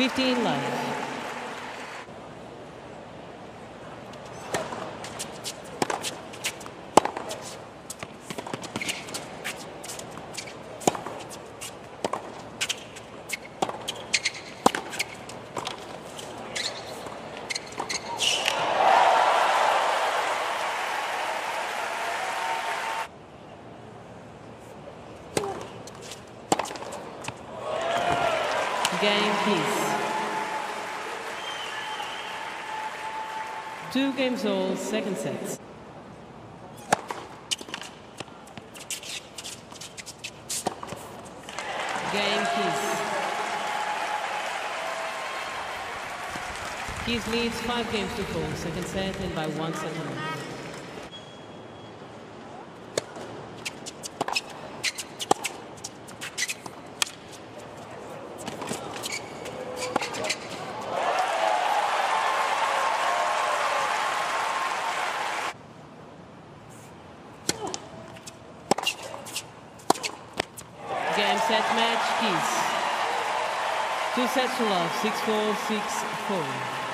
15 love. Game Keys. Two games all, second set. Game piece. Keys leads five games to four, second set, and by one set. Game set match keys. Two sets to love, 6-4, 6-4.